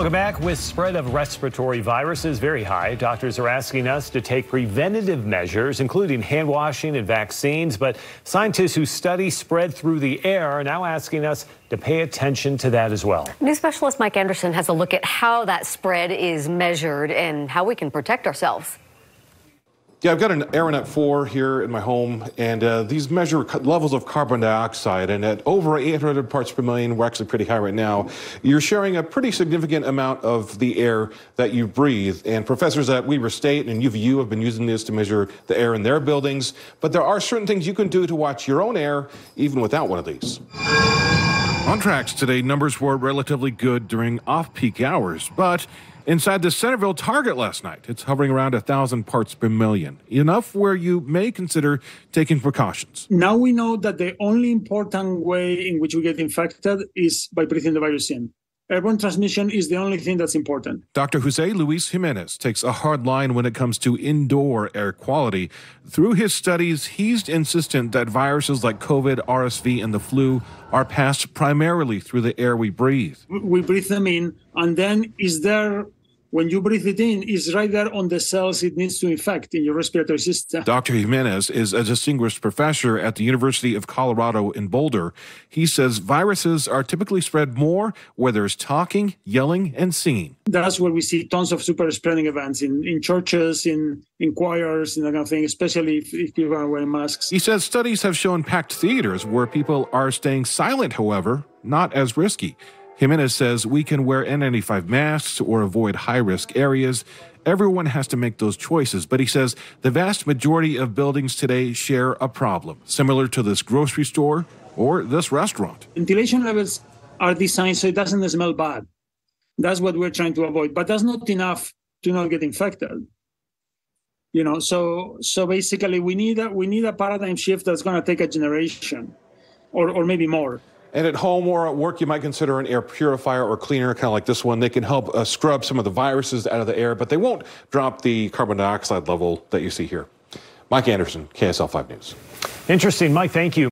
Welcome back. With spread of respiratory viruses very high, doctors are asking us to take preventative measures, including hand washing and vaccines. But scientists who study spread through the air are now asking us to pay attention to that as well. News specialist Mike Anderson has a look at how that spread is measured and how we can protect ourselves. Yeah, I've got an Aranet4 here in my home, and uh, these measure levels of carbon dioxide. And at over 800 parts per million, we're actually pretty high right now. You're sharing a pretty significant amount of the air that you breathe. And professors at Weber State and UVU have been using this to measure the air in their buildings. But there are certain things you can do to watch your own air, even without one of these. On TRAX today, numbers were relatively good during off peak hours, but inside the Centerville Target last night, it's hovering around 1,000 parts per million, enough where you may consider taking precautions. Now we know that the only important way in which we get infected is by breathing the virus in. Airborne transmission is the only thing that's important. Dr. Jose Luis Jimenez takes a hard line when it comes to indoor air quality. Through his studies, he's insistent that viruses like COVID, RSV, and the flu are passed primarily through the air we breathe. We breathe them in, and then is there when you breathe it in, it's right there on the cells it needs to infect in your respiratory system. Dr. Jimenez is a distinguished professor at the University of Colorado in Boulder. He says viruses are typically spread more where there's talking, yelling, and singing. That's where we see tons of super spreading events in, in churches, in, in choirs, and that kind of thing, especially if, if people are wearing masks. He says studies have shown packed theaters where people are staying silent, however, not as risky. Jimenez says we can wear N95 masks or avoid high risk areas. Everyone has to make those choices, but he says the vast majority of buildings today share a problem, similar to this grocery store or this restaurant. Ventilation levels are designed so it doesn't smell bad. That's what we're trying to avoid, but that's not enough to not get infected. You know, so so basically we need a we need a paradigm shift that's going to take a generation, or or maybe more. And at home or at work, you might consider an air purifier or cleaner, kind of like this one. They can help uh, scrub some of the viruses out of the air, but they won't drop the carbon dioxide level that you see here. Mike Anderson, KSL 5 News. Interesting, Mike. Thank you.